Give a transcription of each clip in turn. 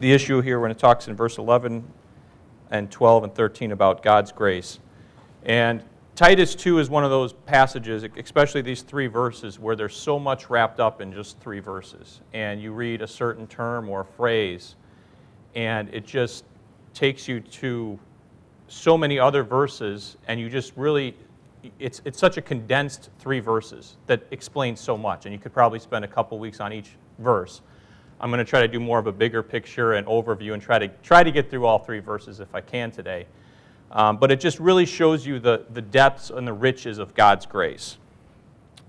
the issue here when it talks in verse 11 and 12 and 13 about God's grace. And Titus 2 is one of those passages, especially these three verses, where there's so much wrapped up in just three verses. And you read a certain term or phrase, and it just takes you to so many other verses, and you just really, it's, it's such a condensed three verses that explains so much. And you could probably spend a couple weeks on each verse. I'm going to try to do more of a bigger picture and overview and try to, try to get through all three verses if I can today. Um, but it just really shows you the, the depths and the riches of God's grace.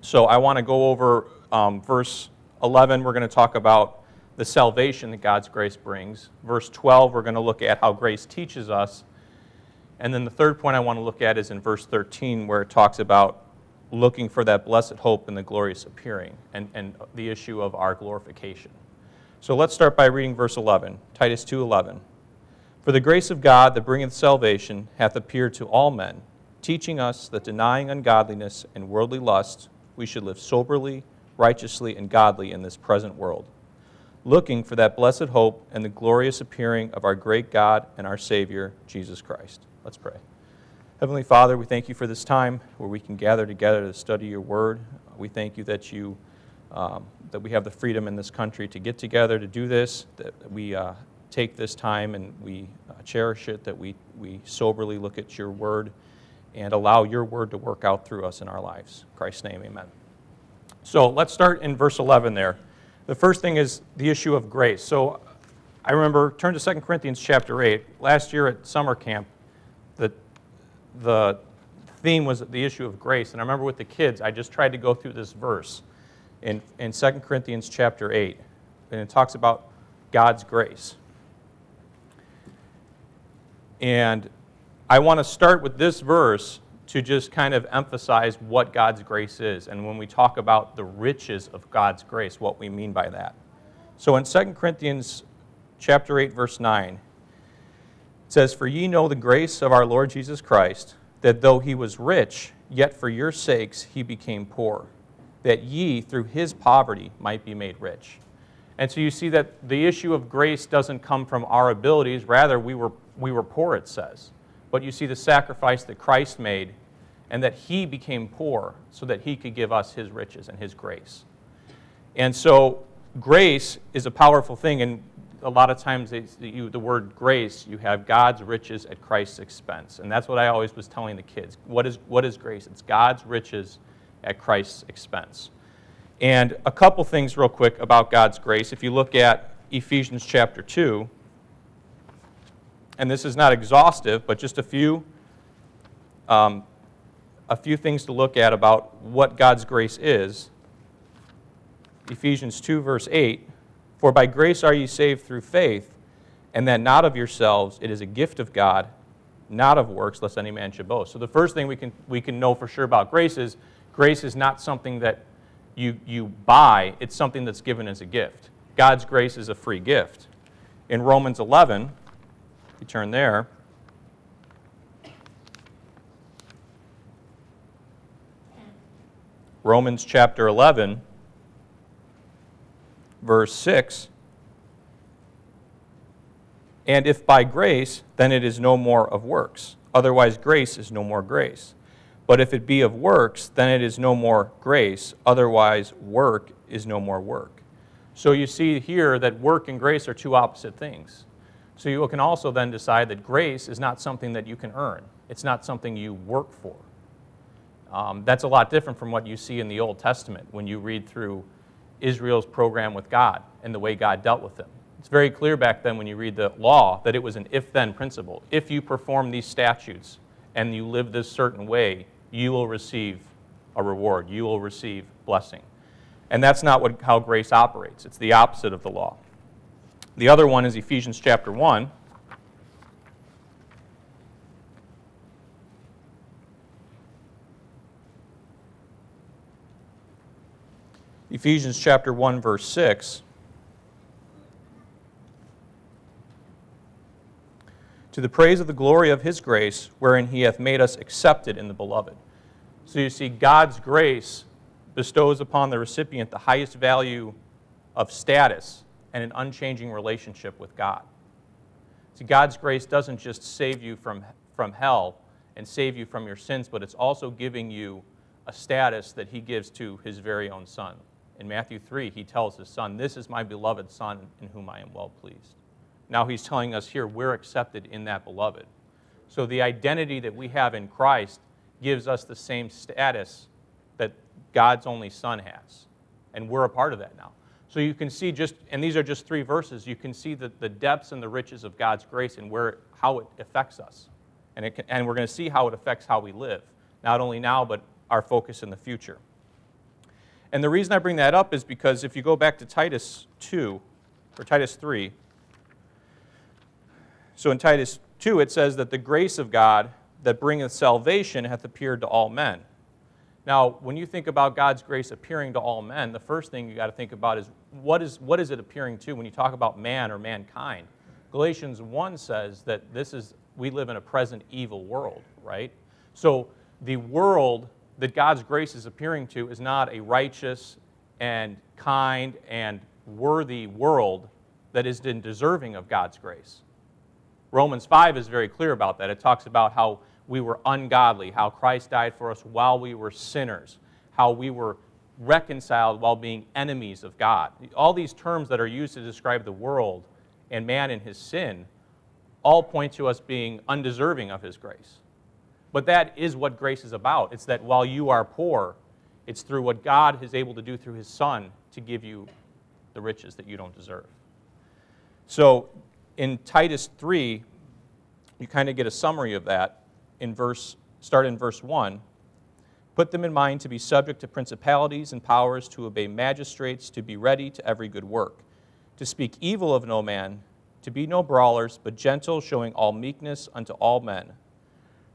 So I want to go over um, verse 11. We're going to talk about the salvation that God's grace brings. Verse 12, we're going to look at how grace teaches us. And then the third point I want to look at is in verse 13, where it talks about looking for that blessed hope and the glorious appearing and, and the issue of our glorification. So let's start by reading verse 11, Titus 2:11. For the grace of God that bringeth salvation hath appeared to all men, teaching us that denying ungodliness and worldly lust, we should live soberly, righteously, and godly in this present world, looking for that blessed hope and the glorious appearing of our great God and our Savior, Jesus Christ. Let's pray. Heavenly Father, we thank you for this time where we can gather together to study your word. We thank you that you um, that we have the freedom in this country to get together to do this, that we uh, take this time and we uh, cherish it, that we, we soberly look at your word and allow your word to work out through us in our lives. In Christ's name, amen. So let's start in verse 11 there. The first thing is the issue of grace. So I remember, turn to 2 Corinthians chapter 8. Last year at summer camp, the, the theme was the issue of grace. And I remember with the kids, I just tried to go through this verse in, in 2 Corinthians chapter 8. And it talks about God's grace. And I want to start with this verse to just kind of emphasize what God's grace is. And when we talk about the riches of God's grace, what we mean by that. So in 2 Corinthians chapter 8, verse 9, it says, For ye know the grace of our Lord Jesus Christ, that though he was rich, yet for your sakes he became poor that ye, through his poverty, might be made rich. And so you see that the issue of grace doesn't come from our abilities. Rather, we were, we were poor, it says. But you see the sacrifice that Christ made and that he became poor so that he could give us his riches and his grace. And so grace is a powerful thing. And a lot of times you, the word grace, you have God's riches at Christ's expense. And that's what I always was telling the kids. What is, what is grace? It's God's riches at Christ's expense. And a couple things, real quick, about God's grace. If you look at Ephesians chapter 2, and this is not exhaustive, but just a few, um, a few things to look at about what God's grace is. Ephesians 2, verse 8 For by grace are ye saved through faith, and that not of yourselves, it is a gift of God, not of works, lest any man should boast. So the first thing we can, we can know for sure about grace is Grace is not something that you, you buy, it's something that's given as a gift. God's grace is a free gift. In Romans 11, if you turn there, Romans chapter 11, verse 6. And if by grace, then it is no more of works. Otherwise, grace is no more grace. But if it be of works, then it is no more grace. Otherwise, work is no more work. So you see here that work and grace are two opposite things. So you can also then decide that grace is not something that you can earn, it's not something you work for. Um, that's a lot different from what you see in the Old Testament when you read through Israel's program with God and the way God dealt with them. It's very clear back then when you read the law that it was an if then principle. If you perform these statutes and you live this certain way, you will receive a reward. You will receive blessing. And that's not what, how grace operates. It's the opposite of the law. The other one is Ephesians chapter 1. Ephesians chapter 1 verse 6 to the praise of the glory of his grace, wherein he hath made us accepted in the beloved. So you see, God's grace bestows upon the recipient the highest value of status and an unchanging relationship with God. See, God's grace doesn't just save you from, from hell and save you from your sins, but it's also giving you a status that He gives to His very own Son. In Matthew 3, He tells His Son, This is my beloved Son in whom I am well pleased. Now He's telling us here we're accepted in that beloved. So the identity that we have in Christ gives us the same status that God's only Son has. And we're a part of that now. So you can see just, and these are just three verses, you can see the, the depths and the riches of God's grace and where, how it affects us. And, it can, and we're going to see how it affects how we live, not only now, but our focus in the future. And the reason I bring that up is because if you go back to Titus 2, or Titus 3, so in Titus 2, it says that the grace of God that bringeth salvation hath appeared to all men. Now, when you think about God's grace appearing to all men, the first thing you got to think about is what is, what is it appearing to when you talk about man or mankind? Galatians 1 says that this is, we live in a present evil world, right? So the world that God's grace is appearing to is not a righteous and kind and worthy world that is deserving of God's grace. Romans 5 is very clear about that. It talks about how we were ungodly, how Christ died for us while we were sinners, how we were reconciled while being enemies of God. All these terms that are used to describe the world and man in his sin all point to us being undeserving of his grace. But that is what grace is about. It's that while you are poor, it's through what God is able to do through his Son to give you the riches that you don't deserve. So in Titus 3, you kind of get a summary of that in verse, start in verse 1. Put them in mind to be subject to principalities and powers, to obey magistrates, to be ready to every good work, to speak evil of no man, to be no brawlers, but gentle, showing all meekness unto all men.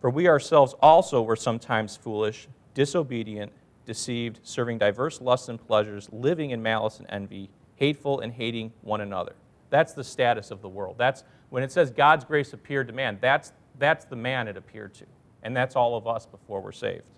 For we ourselves also were sometimes foolish, disobedient, deceived, serving diverse lusts and pleasures, living in malice and envy, hateful and hating one another. That's the status of the world. That's when it says God's grace appeared to man, that's, that's the man it appeared to. And that's all of us before we're saved.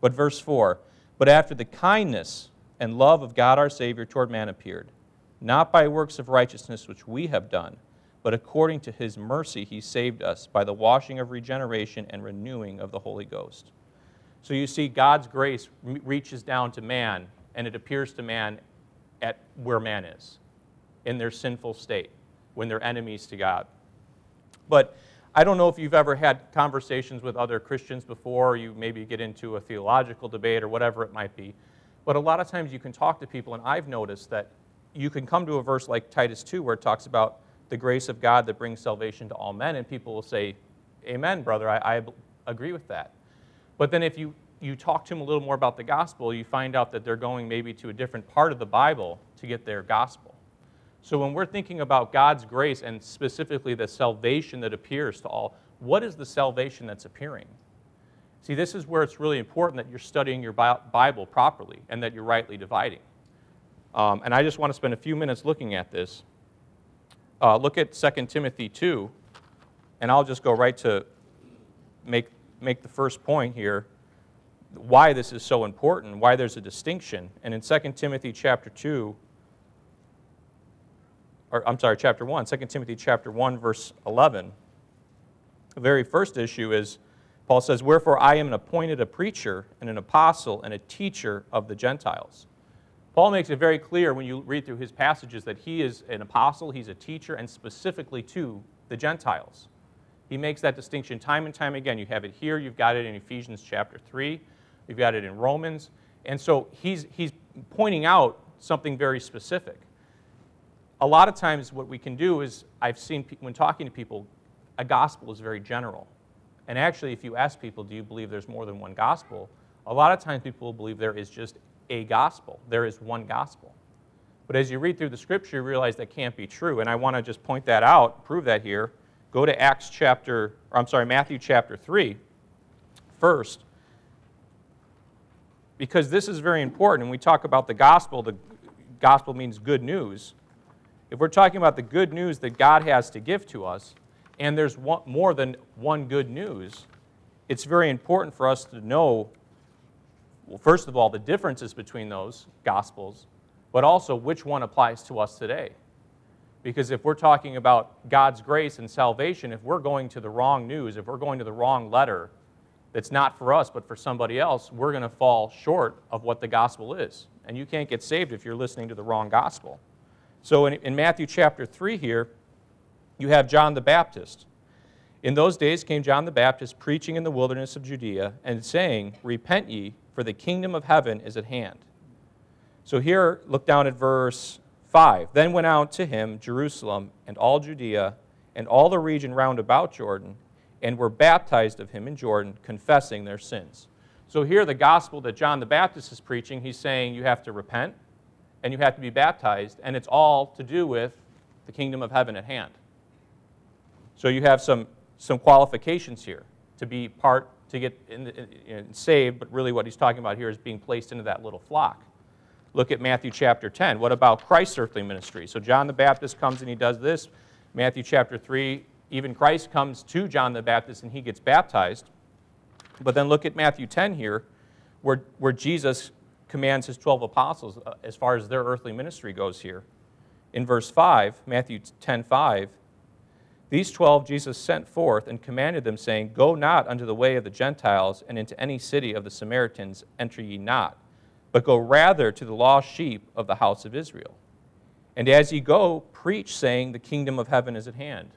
But verse 4 But after the kindness and love of God our Savior toward man appeared, not by works of righteousness which we have done, but according to his mercy he saved us by the washing of regeneration and renewing of the Holy Ghost. So you see, God's grace reaches down to man, and it appears to man at where man is, in their sinful state, when they're enemies to God. But I don't know if you've ever had conversations with other Christians before, or you maybe get into a theological debate or whatever it might be. But a lot of times you can talk to people, and I've noticed that you can come to a verse like Titus 2 where it talks about the grace of God that brings salvation to all men, and people will say, Amen, brother, I, I agree with that. But then if you, you talk to them a little more about the gospel, you find out that they're going maybe to a different part of the Bible to get their gospel. So when we're thinking about God's grace and specifically the salvation that appears to all, what is the salvation that's appearing? See, this is where it's really important that you're studying your Bible properly and that you're rightly dividing. Um, and I just want to spend a few minutes looking at this. Uh, look at 2 Timothy 2, and I'll just go right to make, make the first point here why this is so important, why there's a distinction. And in 2 Timothy chapter 2, or I'm sorry, chapter 1, 2 Timothy chapter 1, verse 11. The very first issue is Paul says, Wherefore I am an appointed a preacher and an apostle and a teacher of the Gentiles. Paul makes it very clear when you read through his passages that he is an apostle, he's a teacher, and specifically to the Gentiles. He makes that distinction time and time again. You have it here, you've got it in Ephesians chapter 3, you've got it in Romans. And so he's, he's pointing out something very specific a lot of times what we can do is I've seen when talking to people, a gospel is very general. And actually, if you ask people, do you believe there's more than one gospel? A lot of times people believe there is just a gospel. There is one gospel. But as you read through the scripture, you realize that can't be true. And I want to just point that out, prove that here. Go to Acts chapter, or I'm sorry, Matthew chapter 3 first. Because this is very important. When we talk about the gospel, the gospel means good news if we're talking about the good news that God has to give to us, and there's one, more than one good news, it's very important for us to know, well, first of all, the differences between those gospels, but also which one applies to us today. Because if we're talking about God's grace and salvation, if we're going to the wrong news, if we're going to the wrong letter that's not for us but for somebody else, we're going to fall short of what the gospel is. And you can't get saved if you're listening to the wrong gospel. So in, in Matthew chapter 3 here, you have John the Baptist. In those days came John the Baptist preaching in the wilderness of Judea and saying, Repent ye, for the kingdom of heaven is at hand. So here, look down at verse 5 Then went out to him Jerusalem and all Judea and all the region round about Jordan, and were baptized of him in Jordan, confessing their sins. So here, the gospel that John the Baptist is preaching, he's saying you have to repent and you have to be baptized, and it's all to do with the kingdom of heaven at hand. So you have some, some qualifications here to be part, to get in, in, in saved, but really what he's talking about here is being placed into that little flock. Look at Matthew chapter 10. What about Christ's earthly ministry? So John the Baptist comes and he does this. Matthew chapter 3, even Christ comes to John the Baptist and he gets baptized. But then look at Matthew 10 here, where, where Jesus commands his 12 apostles uh, as far as their earthly ministry goes here. In verse 5, Matthew 10 5, these 12 Jesus sent forth and commanded them, saying, Go not unto the way of the Gentiles, and into any city of the Samaritans enter ye not but go rather to the lost sheep of the house of Israel. And as ye go, preach, saying, The kingdom of heaven is at hand.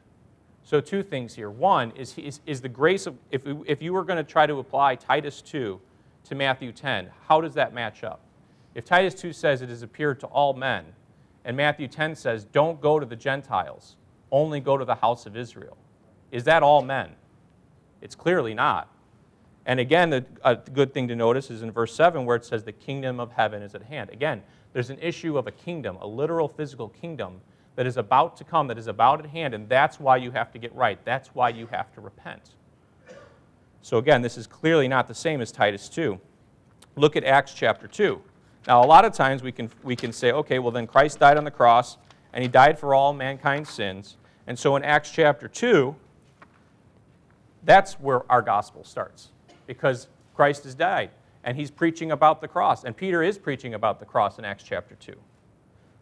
So, two things here. One is, is, is the grace of, if, if you were going to try to apply Titus 2 to Matthew 10, how does that match up? If Titus 2 says it has appeared to all men, and Matthew 10 says, Don't go to the Gentiles, only go to the house of Israel, is that all men? It's clearly not. And again, the, a good thing to notice is in verse 7 where it says, The kingdom of heaven is at hand. Again, there's an issue of a kingdom, a literal physical kingdom that is about to come, that is about at hand, and that's why you have to get right. That's why you have to repent. So again, this is clearly not the same as Titus 2. Look at Acts chapter 2. Now, a lot of times we can, we can say, okay, well, then Christ died on the cross, and he died for all mankind's sins. And so in Acts chapter 2, that's where our gospel starts because Christ has died and he's preaching about the cross. And Peter is preaching about the cross in Acts chapter 2.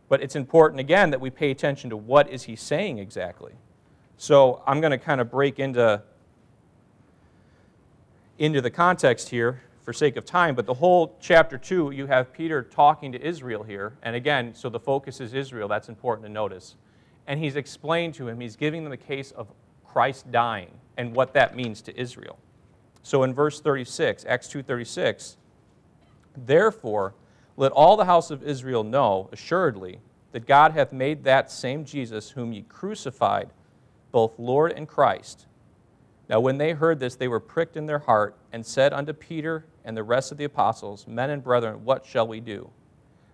But it's important, again, that we pay attention to what is he saying exactly. So I'm going to kind of break into, into the context here for sake of time. But the whole chapter 2, you have Peter talking to Israel here. And again, so the focus is Israel. That's important to notice. And he's explained to him, he's giving them the case of Christ dying and what that means to Israel. So in verse 36, Acts 2:36, therefore let all the house of Israel know assuredly that God hath made that same Jesus whom ye crucified both Lord and Christ. Now when they heard this, they were pricked in their heart and said unto Peter and the rest of the apostles, Men and brethren, what shall we do?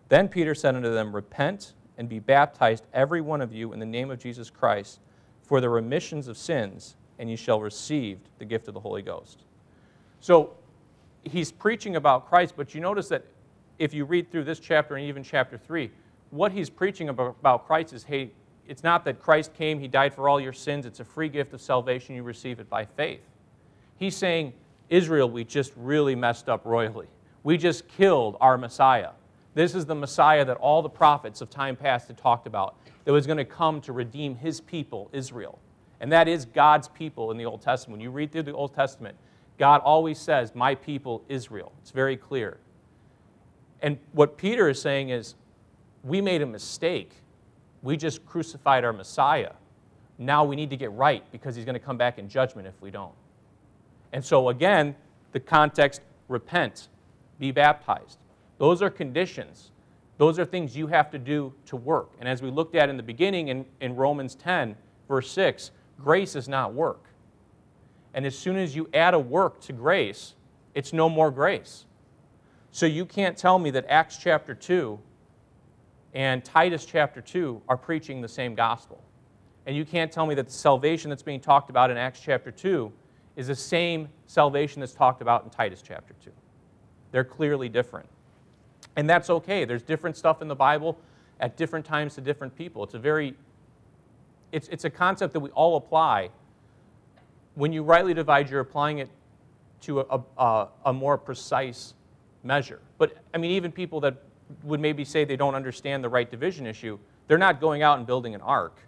Then Peter said unto them, Repent and be baptized, every one of you, in the name of Jesus Christ, for the remissions of sins, and ye shall receive the gift of the Holy Ghost. So he's preaching about Christ, but you notice that if you read through this chapter and even chapter 3, what he's preaching about Christ is hey, it's not that Christ came, he died for all your sins, it's a free gift of salvation, you receive it by faith. He's saying, Israel, we just really messed up royally. We just killed our Messiah. This is the Messiah that all the prophets of time past had talked about, that was going to come to redeem his people, Israel. And that is God's people in the Old Testament. When you read through the Old Testament, God always says, My people, Israel. It's very clear. And what Peter is saying is, we made a mistake. We just crucified our Messiah. Now we need to get right because he's going to come back in judgment if we don't. And so, again, the context repent, be baptized. Those are conditions. Those are things you have to do to work. And as we looked at in the beginning in, in Romans 10, verse 6, grace is not work. And as soon as you add a work to grace, it's no more grace. So you can't tell me that Acts chapter 2 and Titus chapter 2 are preaching the same gospel. And you can't tell me that the salvation that's being talked about in Acts chapter 2 is the same salvation that's talked about in Titus chapter 2. They're clearly different. And that's okay. There's different stuff in the Bible at different times to different people. It's a very it's, it's a concept that we all apply when you rightly divide, you're applying it to a, a, a, more precise measure. But I mean, even people that would maybe say they don't understand the right division issue, they're not going out and building an ark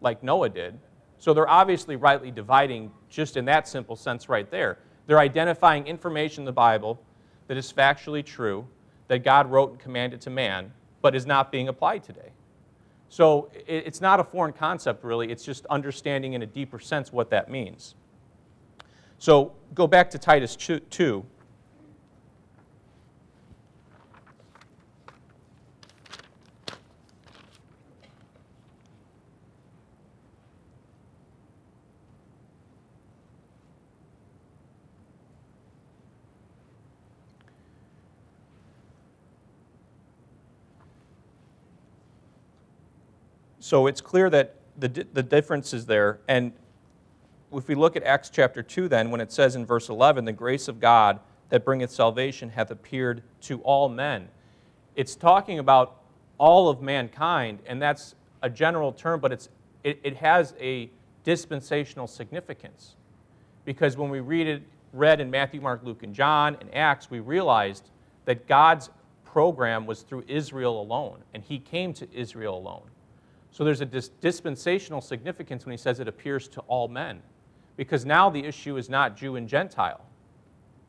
like Noah did. So they're obviously rightly dividing just in that simple sense right there. They're identifying information in the Bible that is factually true, that God wrote and commanded to man, but is not being applied today. So it's not a foreign concept, really. It's just understanding in a deeper sense what that means. So go back to Titus 2. So it's clear that the, the difference is there. And if we look at Acts chapter 2, then, when it says in verse 11, the grace of God that bringeth salvation hath appeared to all men, it's talking about all of mankind, and that's a general term, but it's, it, it has a dispensational significance. Because when we read it, read in Matthew, Mark, Luke, and John, and Acts, we realized that God's program was through Israel alone, and He came to Israel alone. So there's a dis- dispensational significance when he says it appears to all men. Because now the issue is not Jew and Gentile.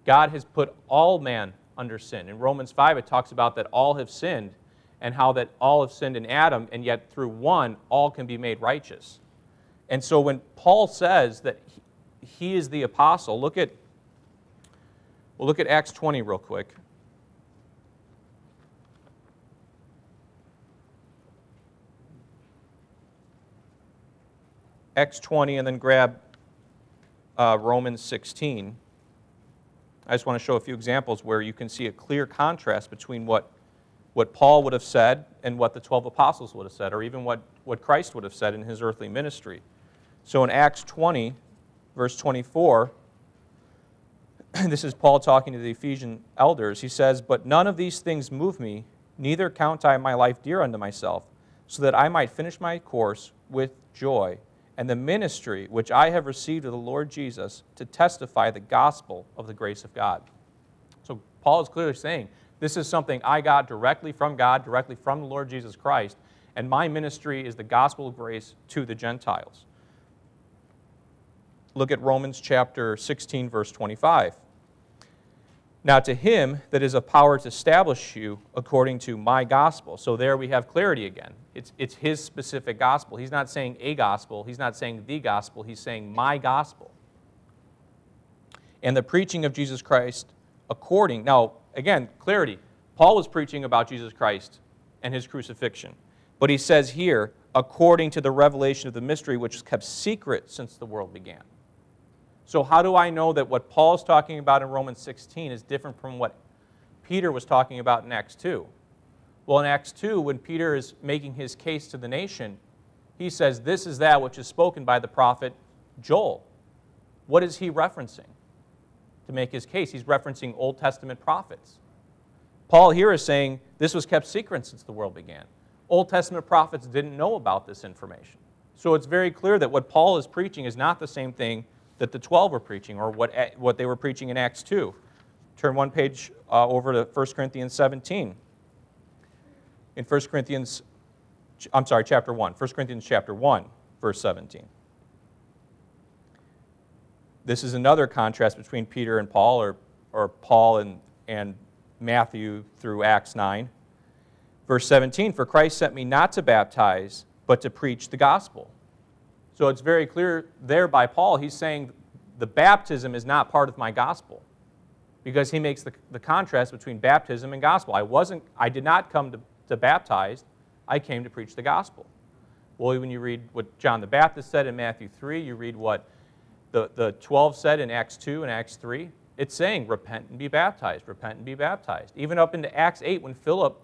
God has put all man under sin. In Romans 5, it talks about that all have sinned and how that all have sinned in Adam, and yet through one, all can be made righteous. And so when Paul says that he is the apostle, look at, well, look at Acts 20 real quick. Acts 20 and then grab uh, Romans 16. I just want to show a few examples where you can see a clear contrast between what, what Paul would have said and what the 12 apostles would have said, or even what, what Christ would have said in his earthly ministry. So in Acts 20, verse 24, this is Paul talking to the Ephesian elders. He says, But none of these things move me, neither count I my life dear unto myself, so that I might finish my course with joy and the ministry which I have received of the Lord Jesus to testify the gospel of the grace of God. So Paul is clearly saying, this is something I got directly from God, directly from the Lord Jesus Christ, and my ministry is the gospel of grace to the Gentiles. Look at Romans chapter 16, verse 25. Now, to him that is a power to establish you according to my gospel. So, there we have clarity again. It's, it's his specific gospel. He's not saying a gospel, he's not saying the gospel, he's saying my gospel. And the preaching of Jesus Christ according. Now, again, clarity. Paul was preaching about Jesus Christ and his crucifixion. But he says here, according to the revelation of the mystery which was kept secret since the world began. So, how do I know that what Paul is talking about in Romans 16 is different from what Peter was talking about in Acts 2? Well, in Acts 2, when Peter is making his case to the nation, he says, This is that which is spoken by the prophet Joel. What is he referencing to make his case? He's referencing Old Testament prophets. Paul here is saying this was kept secret since the world began. Old Testament prophets didn't know about this information. So it's very clear that what Paul is preaching is not the same thing that the 12 were preaching or what, what they were preaching in Acts 2. Turn one page uh, over to 1 Corinthians 17. In 1 Corinthians, I'm sorry, chapter 1. 1 Corinthians chapter 1, verse 17. This is another contrast between Peter and Paul, or, or Paul and, and Matthew through Acts 9. Verse 17 For Christ sent me not to baptize, but to preach the gospel so it's very clear there by Paul, he's saying the baptism is not part of my gospel because he makes the, the contrast between baptism and gospel. I, wasn't, I did not come to, to baptize, I came to preach the gospel. Well, when you read what John the Baptist said in Matthew 3, you read what the, the 12 said in Acts 2 and Acts 3, it's saying, repent and be baptized, repent and be baptized. Even up into Acts 8, when Philip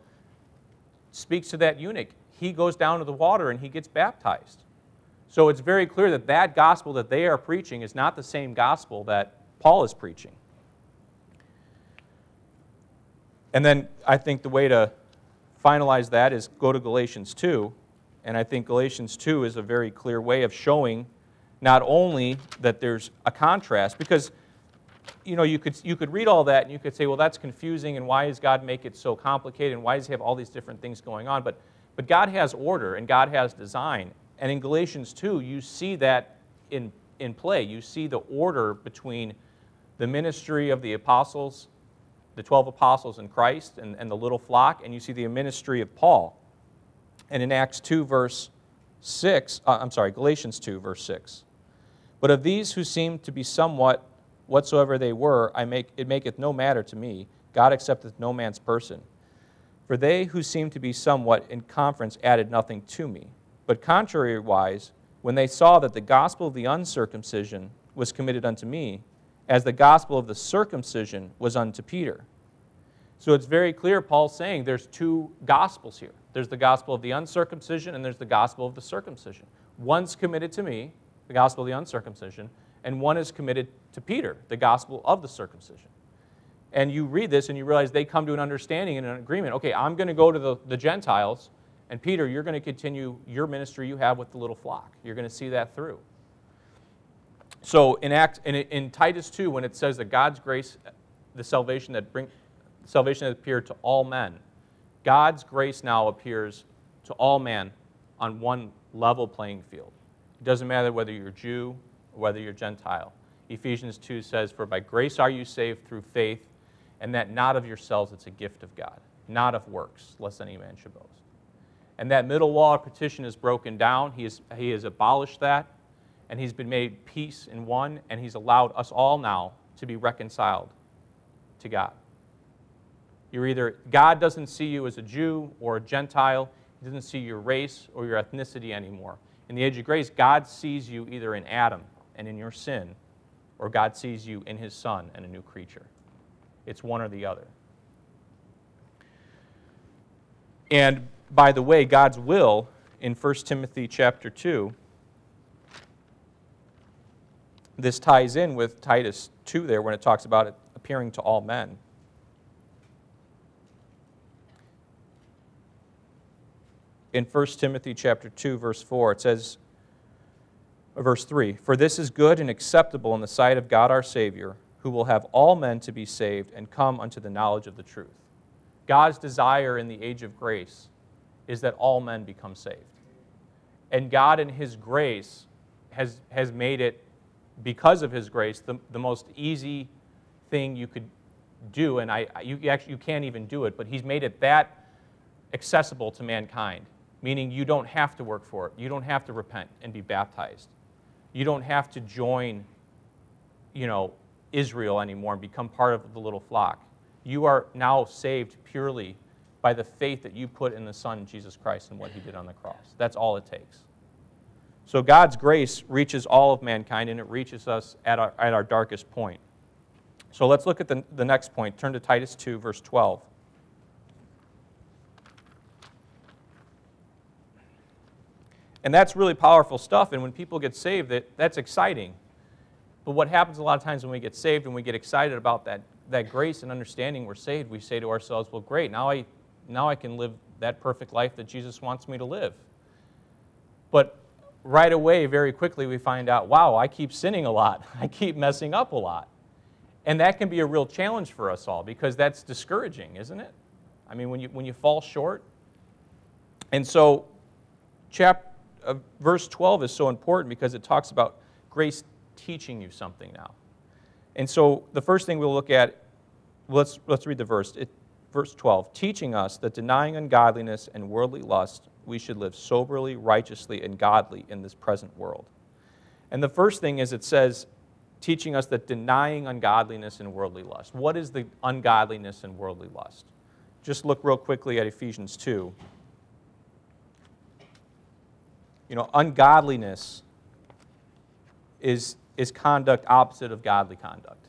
speaks to that eunuch, he goes down to the water and he gets baptized. So it's very clear that that gospel that they are preaching is not the same gospel that Paul is preaching. And then I think the way to finalize that is go to Galatians 2. And I think Galatians 2 is a very clear way of showing not only that there's a contrast, because you know, you could, you could read all that and you could say, well, that's confusing, and why does God make it so complicated, and why does he have all these different things going on? But, but God has order and God has design. And in Galatians 2, you see that in, in play. You see the order between the ministry of the apostles, the 12 apostles in Christ, and, and the little flock, and you see the ministry of Paul. And in Acts 2, verse 6, uh, I'm sorry, Galatians 2, verse 6. But of these who seem to be somewhat whatsoever they were, I make, it maketh no matter to me. God accepteth no man's person. For they who seemed to be somewhat in conference added nothing to me. But contrariwise, when they saw that the gospel of the uncircumcision was committed unto me, as the gospel of the circumcision was unto Peter. So it's very clear, Paul's saying there's two gospels here. There's the gospel of the uncircumcision, and there's the gospel of the circumcision. One's committed to me, the gospel of the uncircumcision, and one is committed to Peter, the gospel of the circumcision. And you read this and you realize they come to an understanding and an agreement. Okay, I'm going to go to the, the Gentiles, and Peter, you're going to continue your ministry you have with the little flock. You're going to see that through. So in, Act, in, in Titus 2, when it says that God's grace, the salvation that bring, salvation that appeared to all men, God's grace now appears to all men on one level playing field. It doesn't matter whether you're Jew or whether you're Gentile. Ephesians 2 says, For by grace are you saved through faith, and that not of yourselves, it's a gift of God, not of works, lest any man should boast. And that middle wall of partition is broken down. He, has, he has abolished that, and he's been made peace in one, and he's allowed us all now to be reconciled to God. You're either, God doesn't see you as a Jew or a Gentile, He doesn't see your race or your ethnicity anymore. In the age of grace, God sees you either in Adam and in your sin, or God sees you in his Son and a new creature. It's one or the other. And by the way, God's will in 1 Timothy chapter 2, this ties in with Titus 2 there when it talks about it appearing to all men. In 1 Timothy chapter 2 verse 4 it says uh, verse 3 For this is good and acceptable in the sight of God our Savior, who will have all men to be saved and come unto the knowledge of the truth. God's desire in the age of grace is that all men become saved. And God, in His grace, has, has made it, because of His grace, the, the most easy thing you could do. And I, you, actually, you can't even do it, but He's made it that accessible to mankind, meaning you don't have to work for it. You don't have to repent and be baptized. You don't have to join, you know, Israel anymore and become part of the little flock. You are now saved purely by the faith that you put in the Son, Jesus Christ, and what he did on the cross. That's all it takes. So God's grace reaches all of mankind, and it reaches us at our, at our darkest point. So let's look at the, the next point. Turn to Titus 2, verse 12. And that's really powerful stuff. And when people get saved, that, that's exciting. But what happens a lot of times when we get saved and we get excited about that, that grace and understanding we're saved, we say to ourselves, well, great, now I, now I can live that perfect life that Jesus wants me to live. But right away, very quickly, we find out, wow, I keep sinning a lot. I keep messing up a lot. And that can be a real challenge for us all because that's discouraging, isn't it? I mean, when you, when you fall short. And so, chap, uh, verse 12 is so important because it talks about grace teaching you something now. And so the first thing we'll look at, let's, let's read the verse. It, verse 12, teaching us that denying ungodliness and worldly lust, we should live soberly, righteously, and godly in this present world. And the first thing is it says, teaching us that denying ungodliness and worldly lust. What is the ungodliness and worldly lust? Just look real quickly at Ephesians 2. You know, ungodliness is, is conduct opposite of godly conduct.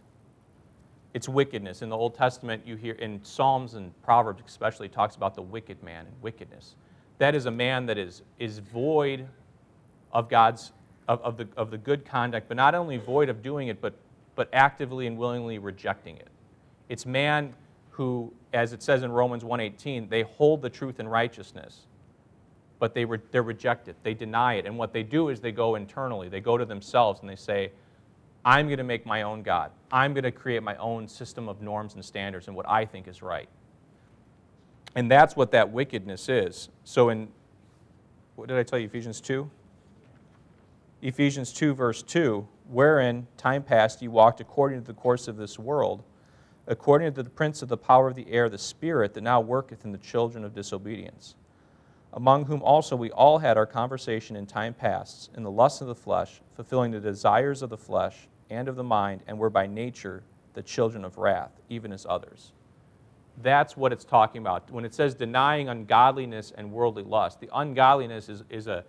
It's wickedness. In the Old Testament, you hear in Psalms and Proverbs especially, talks about the wicked man and wickedness. That is a man that is, is void of God's of, of, the, of the good conduct, but not only void of doing it, but, but actively and willingly rejecting it. It's man who, as it says in Romans 1.18, they hold the truth in righteousness, but they re- they're rejected. They deny it. And what they do is they go internally. They go to themselves and they say, I'm going to make my own God. I'm going to create my own system of norms and standards and what I think is right. And that's what that wickedness is. So in, what did I tell you, Ephesians 2? Ephesians 2, verse 2, wherein time past you walked according to the course of this world, according to the prince of the power of the air, the Spirit that now worketh in the children of disobedience, among whom also we all had our conversation in time past, in the lusts of the flesh, fulfilling the desires of the flesh and of the mind, and were by nature the children of wrath, even as others. That's what it's talking about. When it says denying ungodliness and worldly lust, the ungodliness is, is, a,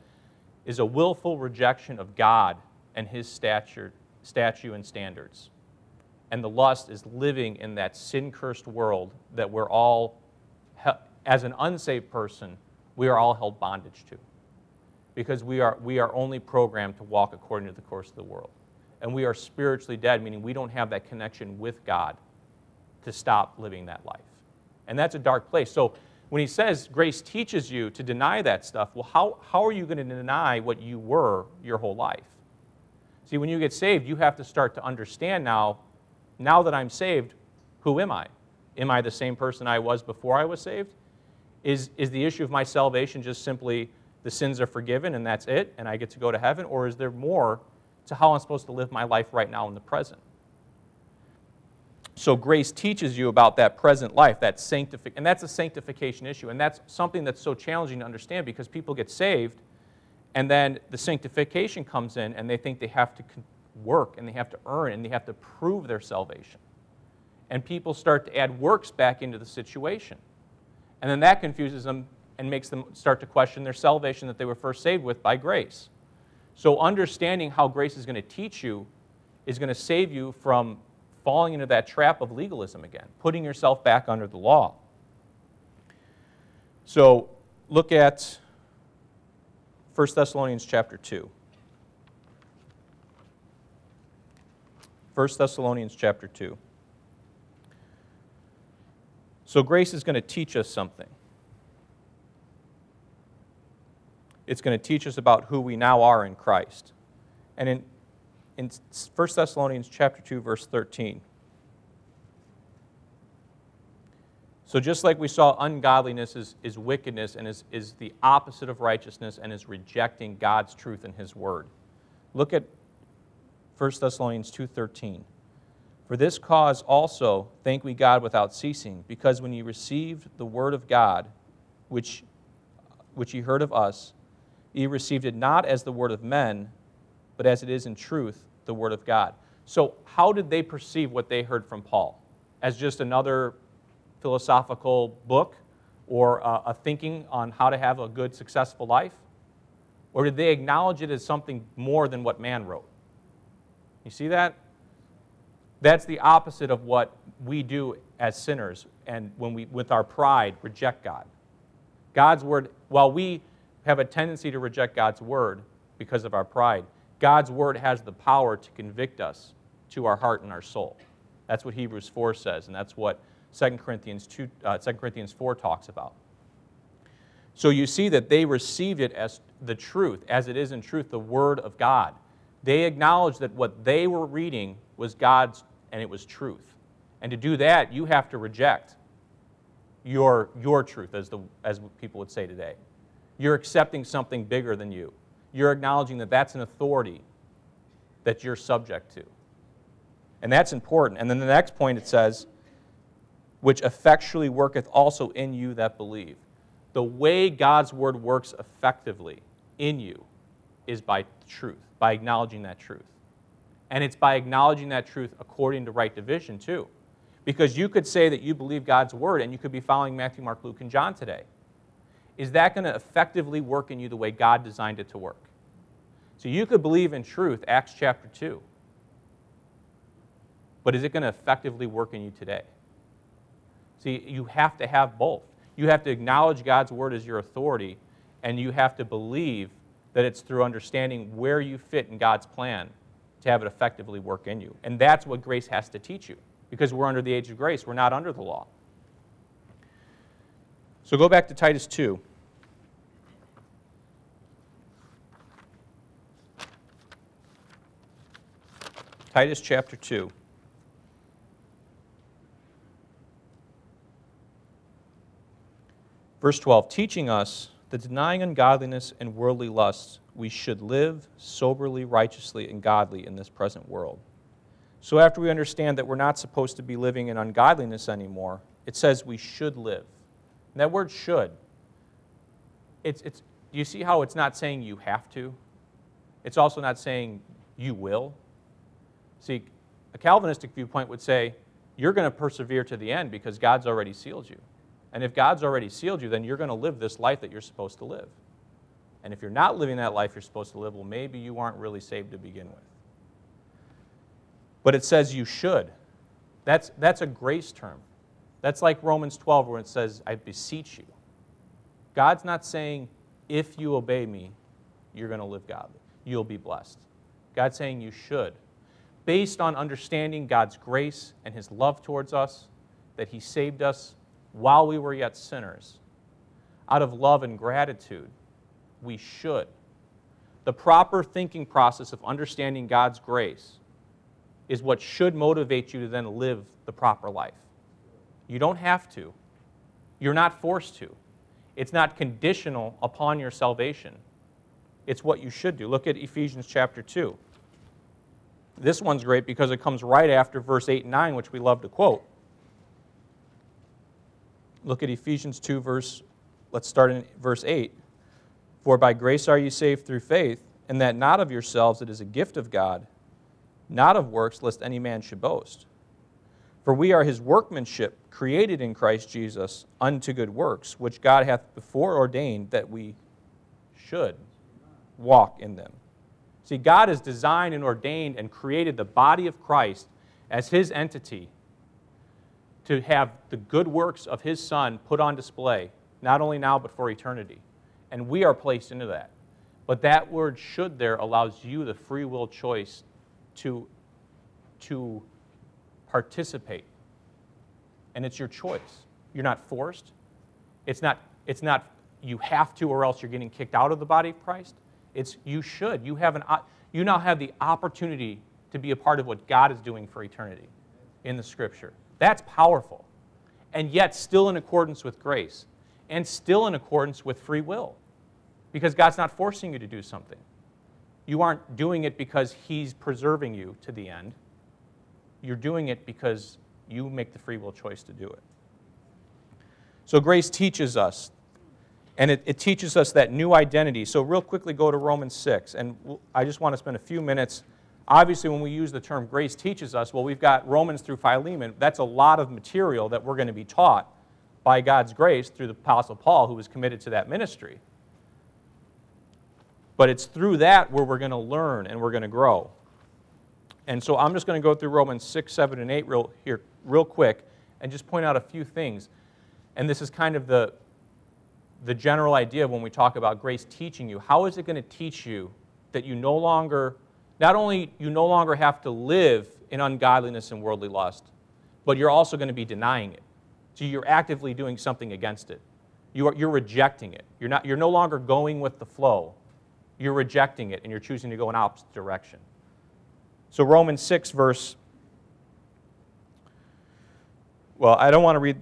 is a willful rejection of God and his stature, statute and standards. And the lust is living in that sin cursed world that we're all, as an unsaved person, we are all held bondage to. Because we are, we are only programmed to walk according to the course of the world. And we are spiritually dead, meaning we don't have that connection with God to stop living that life. And that's a dark place. So when he says grace teaches you to deny that stuff, well, how, how are you going to deny what you were your whole life? See, when you get saved, you have to start to understand now, now that I'm saved, who am I? Am I the same person I was before I was saved? Is, is the issue of my salvation just simply the sins are forgiven and that's it and I get to go to heaven? Or is there more to how I'm supposed to live my life right now in the present? So grace teaches you about that present life, that sanctification, and that's a sanctification issue. And that's something that's so challenging to understand because people get saved and then the sanctification comes in and they think they have to work and they have to earn and they have to prove their salvation. And people start to add works back into the situation. And then that confuses them and makes them start to question their salvation that they were first saved with by grace. So understanding how grace is going to teach you is going to save you from falling into that trap of legalism again, putting yourself back under the law. So look at 1 Thessalonians chapter 2. 1 Thessalonians chapter 2. So grace is going to teach us something. It's going to teach us about who we now are in Christ. And in in 1 Thessalonians chapter 2 verse 13. So just like we saw ungodliness is, is wickedness and is, is the opposite of righteousness and is rejecting God's truth and his word. Look at 1 Thessalonians 2.13. For this cause also thank we God without ceasing, because when ye received the word of God, which, which ye heard of us, ye received it not as the word of men, but as it is in truth, the Word of God. So, how did they perceive what they heard from Paul? As just another philosophical book or a, a thinking on how to have a good, successful life? Or did they acknowledge it as something more than what man wrote? You see that? That's the opposite of what we do as sinners and when we, with our pride, reject God. God's word, while we have a tendency to reject God's word because of our pride, God's word has the power to convict us to our heart and our soul. That's what Hebrews 4 says, and that's what 2 Corinthians, 2, uh, 2 Corinthians 4 talks about. So you see that they received it as the truth, as it is in truth, the Word of God. They acknowledged that what they were reading was God's and it was truth. And to do that, you have to reject your, your truth, as, the, as people would say today. You're accepting something bigger than you you're acknowledging that that's an authority that you're subject to. And that's important. And then the next point it says, which effectually worketh also in you that believe. The way God's word works effectively in you is by truth, by acknowledging that truth. And it's by acknowledging that truth according to right division, too. Because you could say that you believe God's word and you could be following Matthew, Mark, Luke, and John today is that going to effectively work in you the way God designed it to work? So you could believe in truth, Acts chapter 2, but is it going to effectively work in you today? See, you have to have both. You have to acknowledge God's word as your authority, and you have to believe that it's through understanding where you fit in God's plan to have it effectively work in you. And that's what grace has to teach you, because we're under the age of grace, we're not under the law. So go back to Titus 2. Titus chapter 2. Verse 12, teaching us that denying ungodliness and worldly lusts, we should live soberly, righteously, and godly in this present world. So, after we understand that we're not supposed to be living in ungodliness anymore, it says we should live. And that word should, it's, it's, do you see how it's not saying you have to? It's also not saying you will. See, a Calvinistic viewpoint would say you're going to persevere to the end because God's already sealed you. And if God's already sealed you, then you're going to live this life that you're supposed to live. And if you're not living that life you're supposed to live, well, maybe you aren't really saved to begin with. But it says you should. That's, that's a grace term. That's like Romans 12, where it says, I beseech you. God's not saying, if you obey me, you're going to live godly. You'll be blessed. God's saying you should. Based on understanding God's grace and his love towards us, that he saved us while we were yet sinners, out of love and gratitude, we should. The proper thinking process of understanding God's grace is what should motivate you to then live the proper life. You don't have to, you're not forced to. It's not conditional upon your salvation. It's what you should do. Look at Ephesians chapter 2. This one's great because it comes right after verse 8 and 9, which we love to quote. Look at Ephesians 2, verse, let's start in verse 8. For by grace are you saved through faith, and that not of yourselves, it is a gift of God, not of works, lest any man should boast. For we are his workmanship, created in Christ Jesus unto good works, which God hath before ordained that we should walk in them. See, God has designed and ordained and created the body of Christ as his entity to have the good works of his Son put on display, not only now, but for eternity. And we are placed into that. But that word should there allows you the free will choice to, to participate. And it's your choice. You're not forced. It's not, it's not you have to or else you're getting kicked out of the body of Christ. It's you should. You, have an, you now have the opportunity to be a part of what God is doing for eternity in the Scripture. That's powerful. And yet, still in accordance with grace and still in accordance with free will because God's not forcing you to do something. You aren't doing it because He's preserving you to the end. You're doing it because you make the free will choice to do it. So, grace teaches us, and it, it teaches us that new identity. So, real quickly, go to Romans 6, and I just want to spend a few minutes Obviously, when we use the term grace teaches us, well, we've got Romans through Philemon. That's a lot of material that we're going to be taught by God's grace through the Apostle Paul, who was committed to that ministry. But it's through that where we're going to learn and we're going to grow. And so I'm just going to go through Romans 6, 7, and 8 real, here real quick and just point out a few things. And this is kind of the, the general idea when we talk about grace teaching you. How is it going to teach you that you no longer not only you no longer have to live in ungodliness and worldly lust, but you're also going to be denying it. So you're actively doing something against it. You are, you're rejecting it. You're, not, you're no longer going with the flow. You're rejecting it and you're choosing to go in opposite direction. So Romans 6, verse, well, I don't want to read,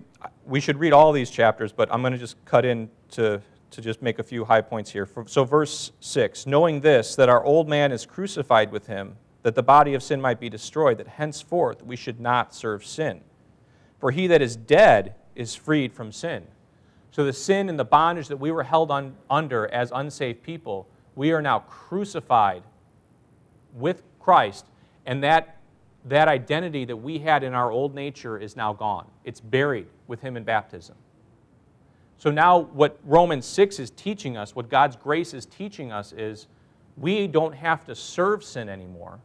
we should read all these chapters, but I'm going to just cut in to to just make a few high points here. So, verse 6 Knowing this, that our old man is crucified with him, that the body of sin might be destroyed, that henceforth we should not serve sin. For he that is dead is freed from sin. So, the sin and the bondage that we were held on, under as unsaved people, we are now crucified with Christ, and that, that identity that we had in our old nature is now gone. It's buried with him in baptism. So now, what Romans 6 is teaching us, what God's grace is teaching us, is we don't have to serve sin anymore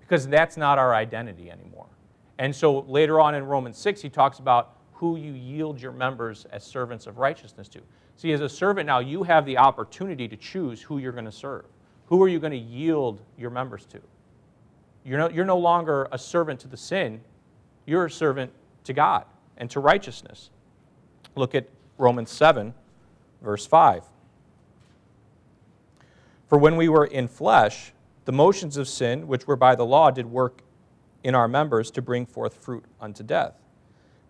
because that's not our identity anymore. And so later on in Romans 6, he talks about who you yield your members as servants of righteousness to. See, as a servant now, you have the opportunity to choose who you're going to serve. Who are you going to yield your members to? You're no, you're no longer a servant to the sin, you're a servant to God and to righteousness. Look at Romans 7, verse 5. For when we were in flesh, the motions of sin, which were by the law, did work in our members to bring forth fruit unto death.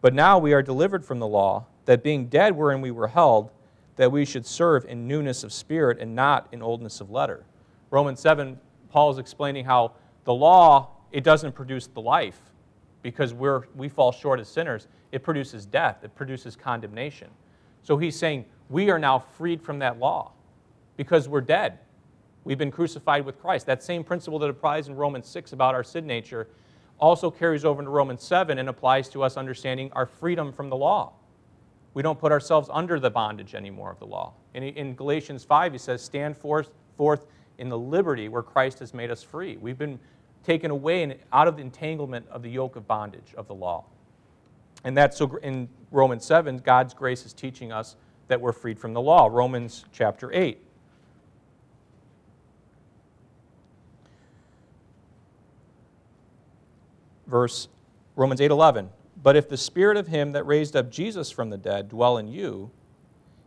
But now we are delivered from the law, that being dead wherein we were held, that we should serve in newness of spirit and not in oldness of letter. Romans 7, Paul is explaining how the law, it doesn't produce the life because we're, we fall short as sinners. It produces death, it produces condemnation. So he's saying we are now freed from that law because we're dead. We've been crucified with Christ. That same principle that applies in Romans 6 about our sin nature also carries over into Romans 7 and applies to us understanding our freedom from the law. We don't put ourselves under the bondage anymore of the law. In, in Galatians 5, he says, Stand forth, forth in the liberty where Christ has made us free. We've been taken away and out of the entanglement of the yoke of bondage of the law. And that's so in Romans 7, God's grace is teaching us that we're freed from the law. Romans chapter 8. Verse Romans 8:11. But if the spirit of him that raised up Jesus from the dead dwell in you,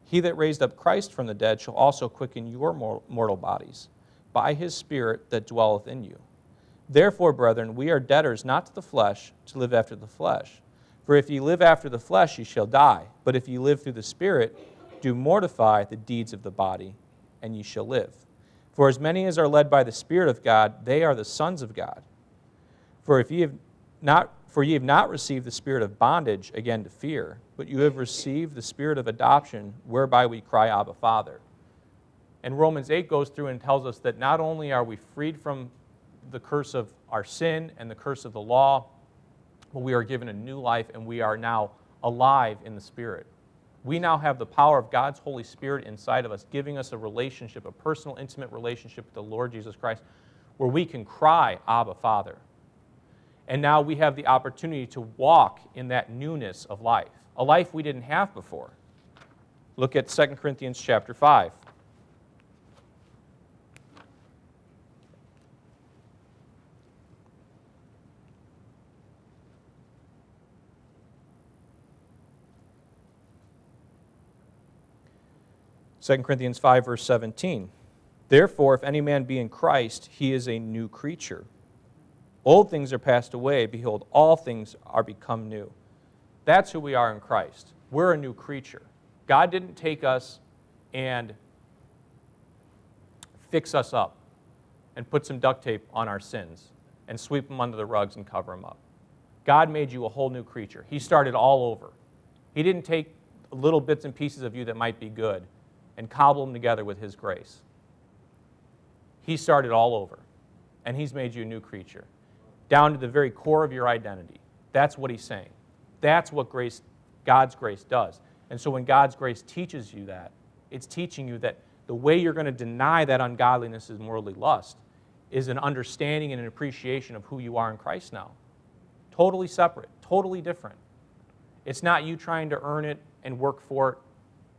he that raised up Christ from the dead shall also quicken your mortal bodies by his spirit that dwelleth in you. Therefore, brethren, we are debtors not to the flesh to live after the flesh. For if ye live after the flesh, ye shall die. But if ye live through the Spirit, do mortify the deeds of the body, and ye shall live. For as many as are led by the Spirit of God, they are the sons of God. For if ye have not for ye have not received the spirit of bondage again to fear, but you have received the spirit of adoption, whereby we cry, Abba, Father. And Romans 8 goes through and tells us that not only are we freed from the curse of our sin and the curse of the law, but we are given a new life and we are now alive in the Spirit. We now have the power of God's Holy Spirit inside of us, giving us a relationship, a personal, intimate relationship with the Lord Jesus Christ, where we can cry, Abba, Father. And now we have the opportunity to walk in that newness of life, a life we didn't have before. Look at 2 Corinthians chapter 5. 2 Corinthians 5, verse 17. Therefore, if any man be in Christ, he is a new creature. Old things are passed away. Behold, all things are become new. That's who we are in Christ. We're a new creature. God didn't take us and fix us up and put some duct tape on our sins and sweep them under the rugs and cover them up. God made you a whole new creature. He started all over. He didn't take little bits and pieces of you that might be good and cobble them together with His grace. He started all over, and He's made you a new creature, down to the very core of your identity. That's what He's saying. That's what grace, God's grace does. And so when God's grace teaches you that, it's teaching you that the way you're going to deny that ungodliness and worldly lust is an understanding and an appreciation of who you are in Christ now. Totally separate, totally different. It's not you trying to earn it and work for it.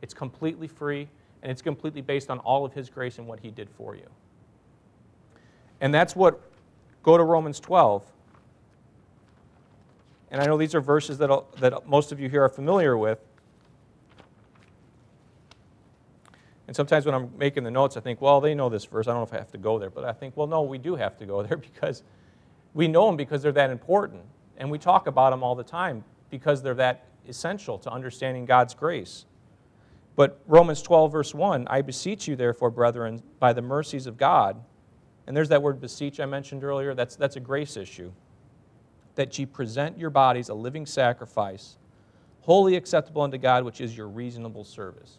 It's completely free and it's completely based on all of His grace and what He did for you. And that's what, go to Romans 12. And I know these are verses that, that most of you here are familiar with. And sometimes when I'm making the notes, I think, well, they know this verse. I don't know if I have to go there. But I think, well, no, we do have to go there because we know them because they're that important. And we talk about them all the time because they're that essential to understanding God's grace. But Romans 12, verse 1 I beseech you, therefore, brethren, by the mercies of God, and there's that word beseech I mentioned earlier, that's, that's a grace issue, that ye present your bodies a living sacrifice, wholly acceptable unto God, which is your reasonable service.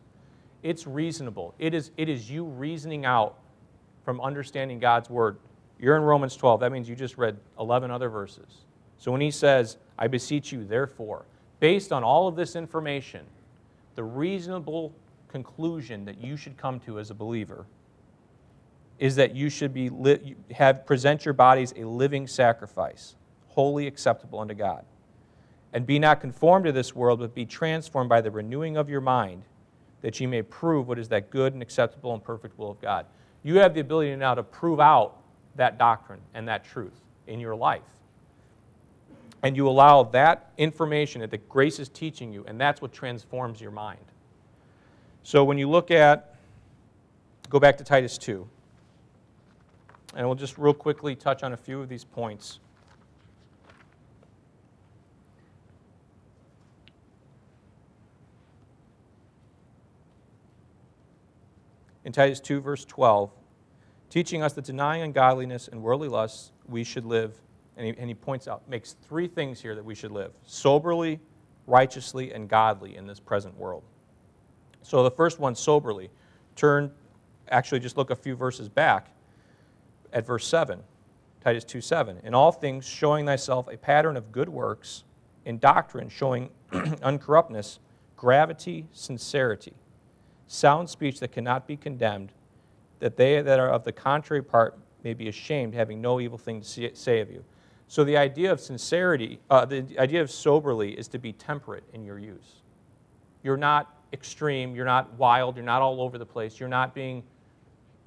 It's reasonable. It is, it is you reasoning out from understanding God's word. You're in Romans 12. That means you just read 11 other verses. So when he says, I beseech you, therefore, based on all of this information, the reasonable conclusion that you should come to as a believer is that you should be li- have present your bodies a living sacrifice, wholly acceptable unto God. And be not conformed to this world, but be transformed by the renewing of your mind, that ye may prove what is that good and acceptable and perfect will of God. You have the ability now to prove out that doctrine and that truth in your life and you allow that information that the grace is teaching you, and that's what transforms your mind. So when you look at, go back to Titus 2, and we'll just real quickly touch on a few of these points. In Titus 2, verse 12, teaching us that denying ungodliness and worldly lusts, we should live. And he, and he, points out, makes three things here that we should live soberly, righteously, and godly in this present world. So the first one, soberly, turn, actually just look a few verses back at verse 7, Titus 2 7. In all things, showing thyself a pattern of good works, in doctrine, showing uncorruptness, gravity, sincerity, sound speech that cannot be condemned, that they that are of the contrary part may be ashamed, having no evil thing to say of you. So the idea of sincerity, uh, the idea of soberly is to be temperate in your use. You're not extreme, you're not wild, you're not all over the place, you're not being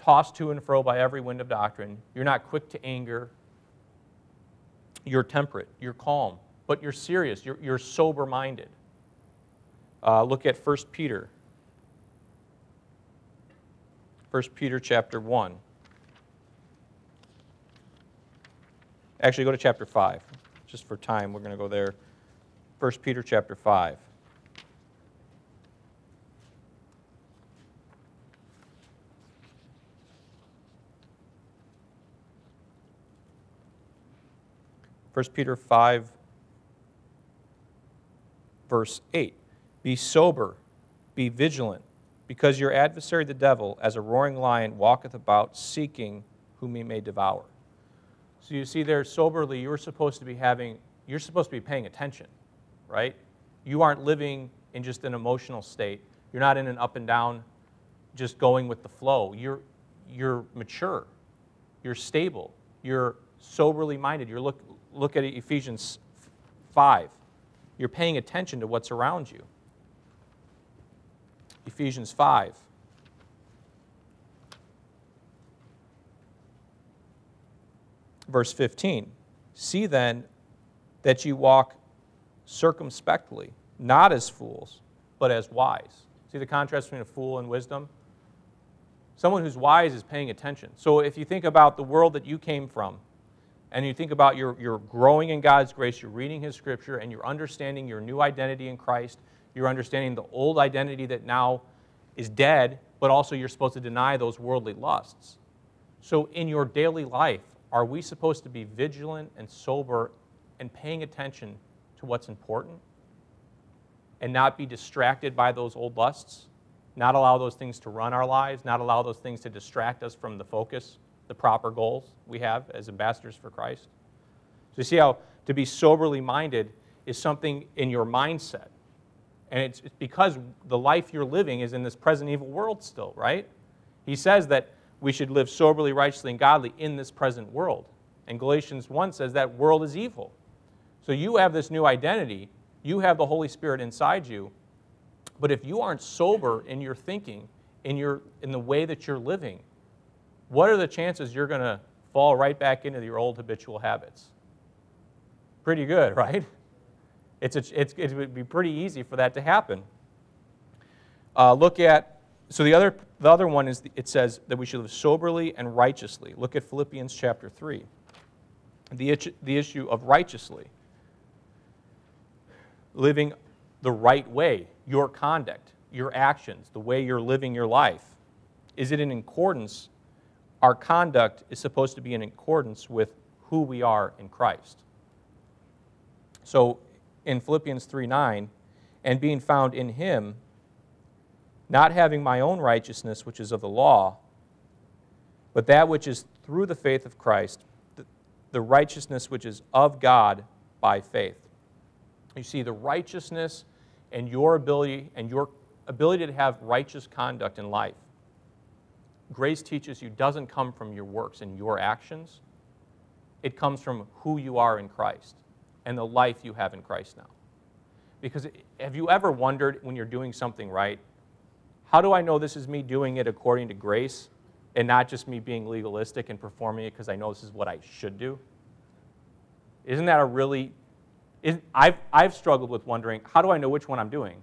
tossed to and fro by every wind of doctrine, you're not quick to anger, you're temperate, you're calm, but you're serious, you're, you're sober minded. Uh, look at 1 Peter. 1 Peter chapter 1. Actually, go to chapter 5. Just for time, we're going to go there. 1 Peter chapter 5. First Peter 5, verse 8. Be sober, be vigilant, because your adversary the devil, as a roaring lion, walketh about seeking whom he may devour. So you see there, soberly, you're supposed to be having, you're supposed to be paying attention, right? You aren't living in just an emotional state. You're not in an up and down, just going with the flow. You're, you're mature. You're stable. You're soberly minded. You're look, look at Ephesians 5. You're paying attention to what's around you. Ephesians 5. verse 15. See then that you walk circumspectly, not as fools, but as wise. See the contrast between a fool and wisdom? Someone who's wise is paying attention. So if you think about the world that you came from, and you think about your, your growing in God's grace, you're reading His Scripture, and you're understanding your new identity in Christ, you're understanding the old identity that now is dead, but also you're supposed to deny those worldly lusts. So in your daily life, are we supposed to be vigilant and sober and paying attention to what's important and not be distracted by those old lusts? Not allow those things to run our lives, not allow those things to distract us from the focus, the proper goals we have as ambassadors for Christ? So you see how to be soberly minded is something in your mindset. And it's, because the life you're living is in this present evil world still, right? He says that we should live soberly, righteously, and godly in this present world. And Galatians 1 says that world is evil. So you have this new identity, you have the Holy Spirit inside you. But if you aren't sober in your thinking, in, your, in the way that you're living, what are the chances you're going to fall right back into your old habitual habits? Pretty good, right? It's a, it's, it would be pretty easy for that to happen. Uh, look at so the other, the other one is it says that we should live soberly and righteously. Look at Philippians chapter 3. The, the issue of righteously. Living the right way, your conduct, your actions, the way you're living your life. Is it in accordance? Our conduct is supposed to be in accordance with who we are in Christ. So in Philippians 3 9, and being found in him, not having my own righteousness, which is of the law, but that which is through the faith of Christ, the, righteousness which is of God by faith. You see, the righteousness and your ability and your ability to have righteous conduct in life. Grace teaches you doesn't come from your works and your actions. It comes from who you are in Christ and the life you have in Christ now. Because have you ever wondered when you're doing something right, how do I know this is me doing it according to grace and not just me being legalistic and performing it because I know this is what I should do? Isn't that a really. Is, I've, I've struggled with wondering how do I know which one I'm doing?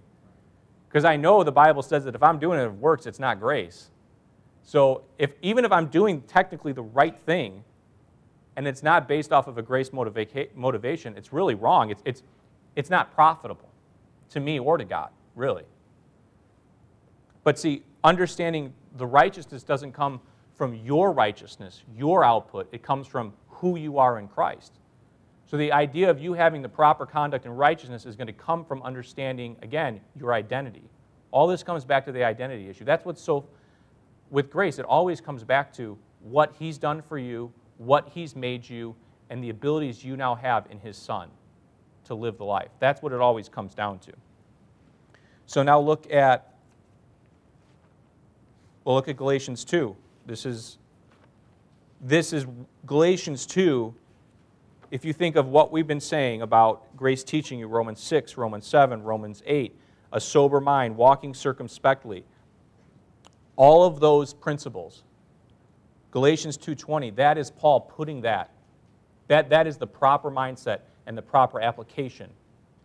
Because I know the Bible says that if I'm doing it, it works, it's not grace. So if, even if I'm doing technically the right thing and it's not based off of a grace motiva- motivation, it's really wrong. It's, it's, it's not profitable to me or to God, really. But see, understanding the righteousness doesn't come from your righteousness, your output. It comes from who you are in Christ. So the idea of you having the proper conduct and righteousness is going to come from understanding, again, your identity. All this comes back to the identity issue. That's what's so, with grace, it always comes back to what He's done for you, what He's made you, and the abilities you now have in His Son to live the life. That's what it always comes down to. So now look at, we'll look at Galatians 2. This is, this is Galatians 2 if you think of what we've been saying about grace teaching you, Romans 6, Romans 7, Romans 8, a sober mind, walking circumspectly, all of those principles, Galatians 2.20, that is Paul putting that. That, that is the proper mindset and the proper application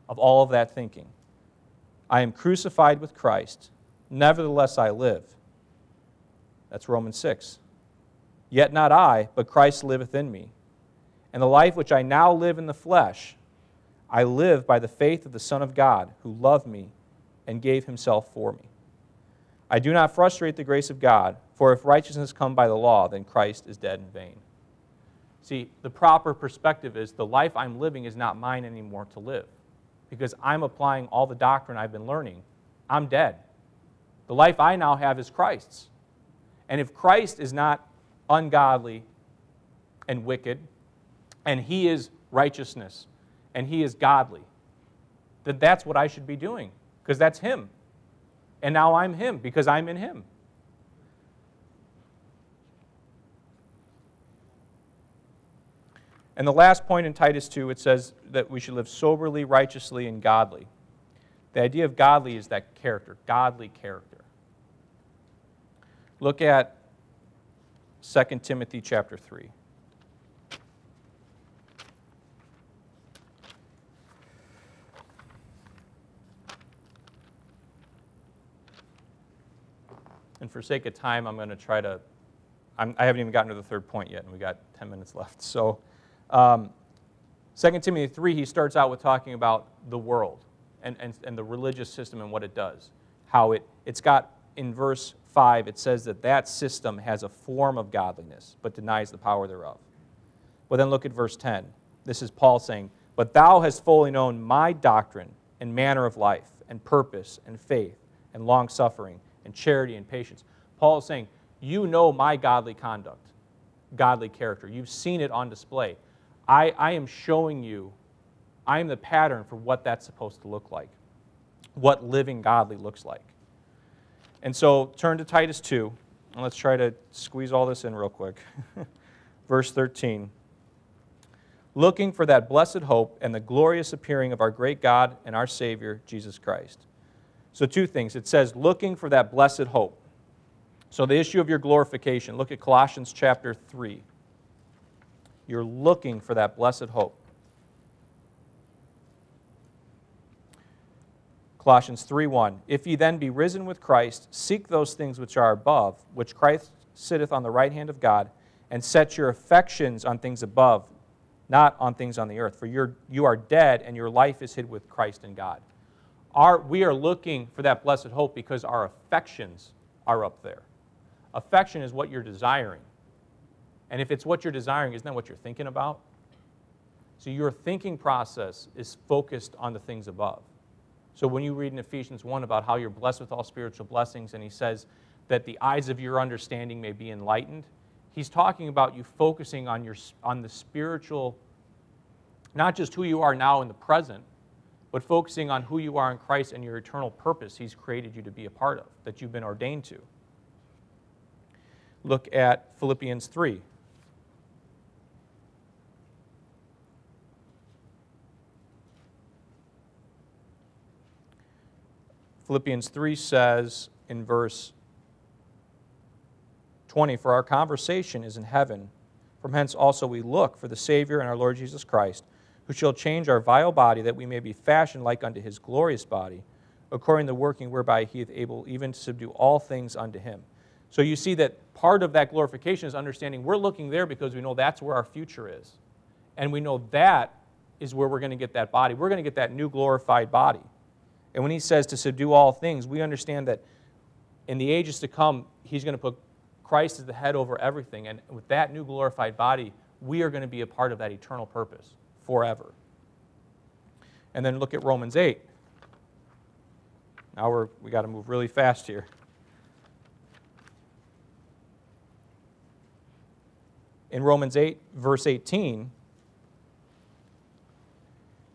of all of that thinking. I am crucified with Christ, nevertheless I live. That's Romans 6. Yet not I, but Christ liveth in me. And the life which I now live in the flesh, I live by the faith of the Son of God, who loved me and gave himself for me. I do not frustrate the grace of God, for if righteousness come by the law, then Christ is dead in vain. See, the proper perspective is the life I'm living is not mine anymore to live because I'm applying all the doctrine I've been learning. I'm dead. The life I now have is Christ's. And if Christ is not ungodly and wicked and he is righteousness and he is godly, then that's what I should be doing because that's him. And now I'm him because I'm in him. And the last point in Titus 2, it says that we should live soberly, righteously, and godly. The idea of godly is that character, godly character. Look at 2 Timothy chapter 3. And for sake of time, I'm going to try to, I'm, I have not even gotten to the third point yet, and we got 10 minutes left. So, um, 2 Timothy 3, he starts out with talking about the world and, and, and the religious system and what it does. How it, it's got, in verse 5, it says that that system has a form of godliness, but denies the power thereof. Well, then look at verse 10. This is Paul saying, But thou hast fully known my doctrine and manner of life, and purpose, and faith, and long suffering and charity and patience. Paul is saying, You know my godly conduct, godly character. You've seen it on display. I, I am showing you, I am the pattern for what that's supposed to look like, what living godly looks like. And so turn to Titus 2, and let's try to squeeze all this in real quick. Verse 13 looking for that blessed hope and the glorious appearing of our great God and our Savior, Jesus Christ so, two things. It says, looking for that blessed hope. So, the issue of your glorification, look at Colossians chapter 3. You're looking for that blessed hope. Colossians 3:1 If ye then be risen with Christ seek those things which are above which Christ sitteth on the right hand of God and set your affections on things above not on things on the earth for you're, you are dead and your life is hid with Christ in God our, we are looking for that blessed hope because our affections are up there. Affection is what you're desiring. And if it's what you're desiring, isn't that what you're thinking about? So your thinking process is focused on the things above. So when you read in Ephesians 1 about how you're blessed with all spiritual blessings, and he says that the eyes of your understanding may be enlightened, he's talking about you focusing on, your, on the spiritual, not just who you are now in the present, but focusing on who you are in Christ and your eternal purpose He's created you to be a part of, that you've been ordained to. Look at Philippians 3. Philippians 3 says in verse 20, For our conversation is in heaven. From hence also we look for the Savior and our Lord Jesus Christ who shall change our vile body that we may be fashioned like unto his glorious body, according to the working whereby he is able even to subdue all things unto him. So you see that part of that glorification is understanding we're looking there because we know that's where our future is. And we know that is where we're going to get that body. We're going to get that new glorified body. And when he says to subdue all things, we understand that in the ages to come, he's going to put Christ as the head over everything. And with that new glorified body, we are going to be a part of that eternal purpose forever. And then look at Romans 8. Now we're, we got to move really fast here. In Romans 8, verse 18,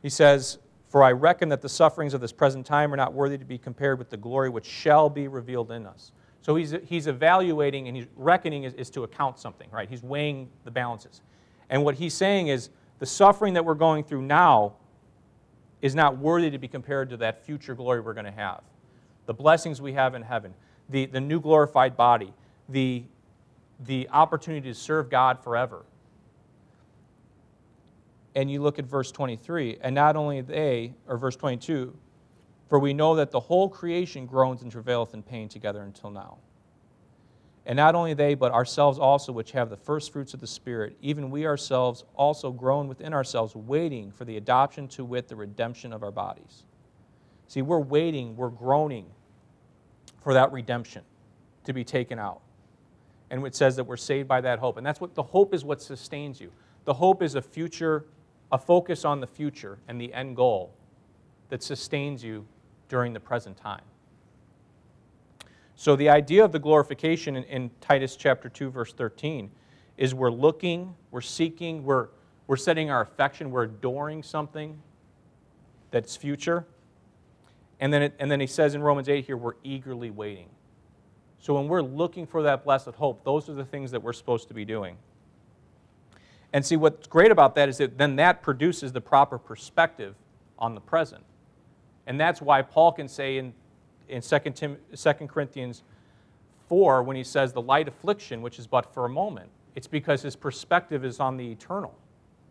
he says, For I reckon that the sufferings of this present time are not worthy to be compared with the glory which shall be revealed in us. So he's, he's evaluating and he's reckoning is, is to account something, right? He's weighing the balances. And what he's saying is the suffering that we're going through now is not worthy to be compared to that future glory we're going to have. The blessings we have in heaven, the, the new glorified body, the, the opportunity to serve God forever. And you look at verse 23, and not only they, or verse 22, for we know that the whole creation groans and travaileth in pain together until now. And not only they, but ourselves also, which have the first fruits of the Spirit, even we ourselves also groan within ourselves, waiting for the adoption to wit, the redemption of our bodies. See, we're waiting, we're groaning for that redemption to be taken out. And it says that we're saved by that hope. And that's what the hope is what sustains you. The hope is a future, a focus on the future and the end goal that sustains you during the present time. So, the idea of the glorification in, in, Titus chapter 2, verse 13, is we're looking, we're seeking, we're, we're setting our affection, we're adoring something that's future. And then, it, and then he says in Romans 8 here, we're eagerly waiting. So, when we're looking for that blessed hope, those are the things that we're supposed to be doing. And see, what's great about that is that then that produces the proper perspective on the present. And that's why Paul can say in in 2, Tim, 2 Corinthians 4 when he says the light affliction, which is but for a moment. It's because his perspective is on the eternal.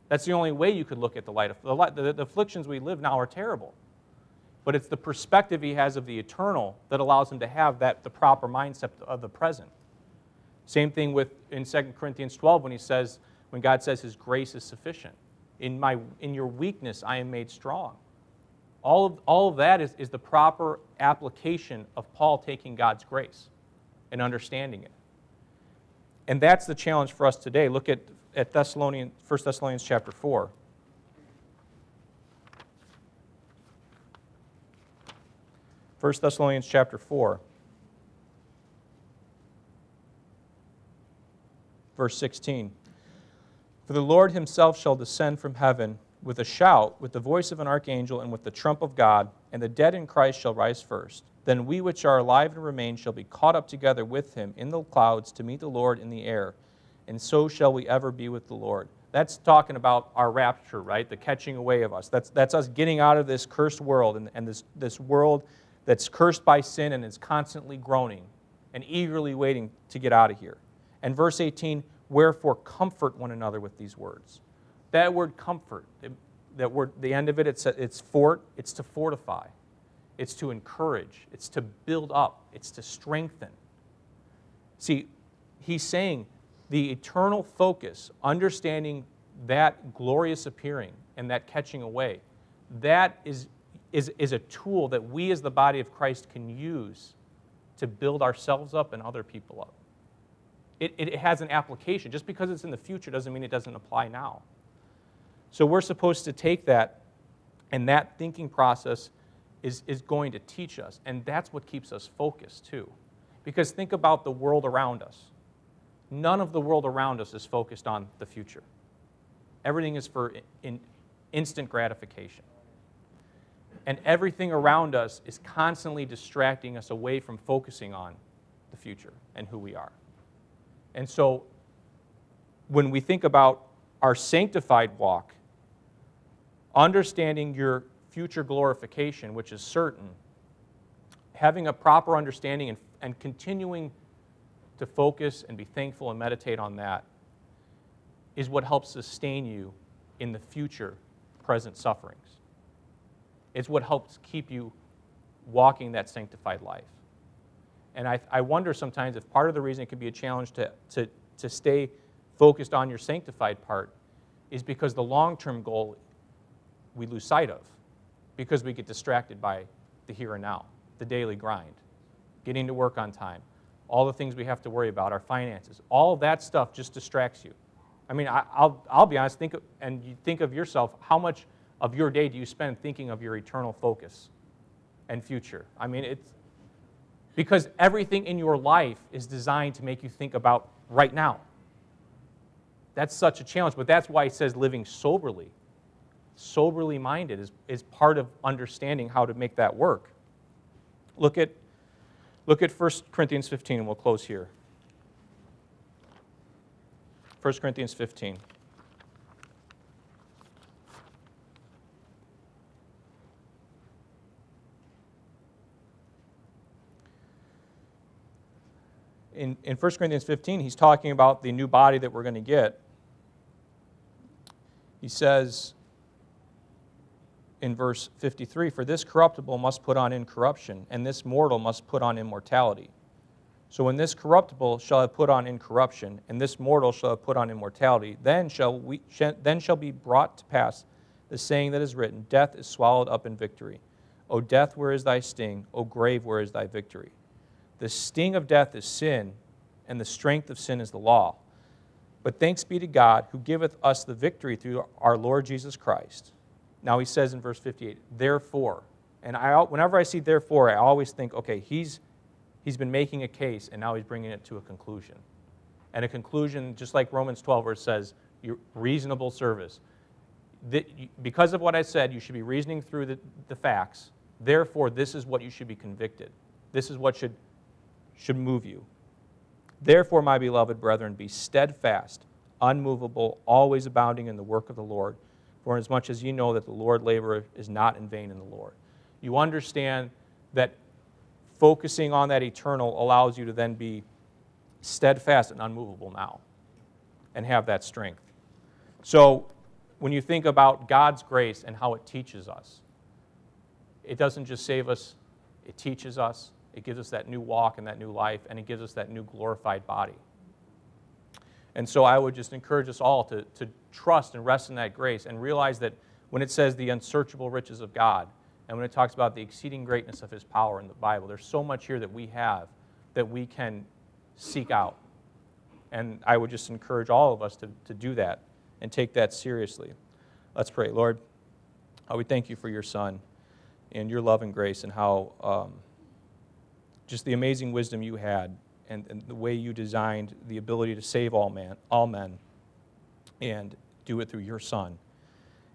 That's the only way you could look at the light. The, the, the afflictions we live now are terrible. But it's the perspective he has of the eternal that allows him to have that, the proper mindset of the present. Same thing with in 2 Corinthians 12 when he says, when God says his grace is sufficient. In, my, in your weakness I am made strong. All of, all of that is, is the proper application of Paul taking God's grace and understanding it. And that's the challenge for us today. Look at, at Thessalonians, 1 Thessalonians chapter 4. First Thessalonians chapter 4, verse 16. For the Lord himself shall descend from heaven with a shout, with the voice of an archangel, and with the trump of God, and the dead in Christ shall rise first. Then we which are alive and remain shall be caught up together with him in the clouds to meet the Lord in the air, and so shall we ever be with the Lord. That's talking about our rapture, right? The catching away of us. That's, that's us getting out of this cursed world and, and this, this world that's cursed by sin and is constantly groaning and eagerly waiting to get out of here. And verse 18, wherefore comfort one another with these words. That word comfort, that word, the end of it, it's, it's fort, it's to fortify, it's to encourage, it's to build up, it's to strengthen. See, he's saying the eternal focus, understanding that glorious appearing and that catching away, that is, is, is a tool that we as the body of Christ can use to build ourselves up and other people up. It, it has an application. Just because it's in the future doesn't mean it doesn't apply now. So we're supposed to take that, and that thinking process is, is going to teach us. And that's what keeps us focused, too. Because think about the world around us. None of the world around us is focused on the future. Everything is for in, instant gratification. And everything around us is constantly distracting us away from focusing on the future and who we are. And so when we think about our sanctified walk, understanding your future glorification, which is certain, having a proper understanding and, and continuing to focus and be thankful and meditate on that is what helps sustain you in the future present sufferings. It's what helps keep you walking that sanctified life. And I, I wonder sometimes if part of the reason it can be a challenge to, to, to stay focused on your sanctified part is because the long term goal we lose sight of because we get distracted by the here and now, the daily grind. getting to work on time, all the things we have to worry about, our finances, all that stuff just distracts you. I mean, I, will I'll be honest, think and you think of yourself, how much of your day do you spend thinking of your eternal focus and future? I mean, it's because everything in your life is designed to make you think about right now. That's such a challenge, but that's why it says living soberly. Soberly minded is, is part of understanding how to make that work. Look at, look at 1 Corinthians 15, and we'll close here. 1 Corinthians 15. In, in 1 Corinthians 15, he's talking about the new body that we're going to get. He says in verse 53 For this corruptible must put on incorruption, and this mortal must put on immortality. So when this corruptible shall have put on incorruption, and this mortal shall have put on immortality, then shall, we, then shall be brought to pass the saying that is written Death is swallowed up in victory. O death, where is thy sting? O grave, where is thy victory? The sting of death is sin, and the strength of sin is the law. But thanks be to God who giveth us the victory through our Lord Jesus Christ. Now he says in verse 58, therefore. And I, whenever I see therefore, I always think, okay, he's He's been making a case, and now he's bringing it to a conclusion. And a conclusion, just like Romans 12, where it says, reasonable service. because of what I said, you should be reasoning through the, the facts. Therefore, this is what you should be convicted. This is what should, should move you. Therefore, my beloved brethren, be steadfast, unmovable, always abounding in the work of the Lord. For as much as you know that the Lord labor is not in vain in the Lord. You understand that focusing on that eternal allows you to then be steadfast and unmovable now and have that strength. So, when you think about God's grace and how it teaches us, it doesn't just save us, it teaches us, it gives us that new walk and that new life, and it gives us that new glorified body. And so I would just encourage us all to, to trust and rest in that grace and realize that when it says the unsearchable riches of God, and when it talks about the exceeding greatness of his power in the Bible, there's so much here that we have that we can seek out. And I would just encourage all of us to, to do that and take that seriously. Let's pray. Lord, uh, we thank you for your Son and your love and grace and how um, just the amazing wisdom you had and, and the way you designed the ability to save all, man, all men and do it through your Son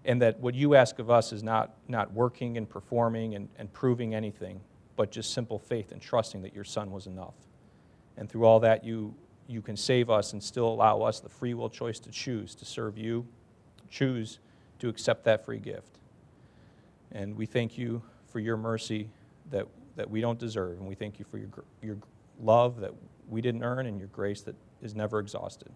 and that what you ask of us is not, not working and performing and, and proving anything, but just simple faith and trusting that your Son was enough. And through all that, you, you can save us and still allow us the free will choice to choose to serve you, choose to accept that free gift. And we thank you for your mercy that, that we don't deserve, and we thank you for your, your love that we didn't earn and your grace that is never exhausted.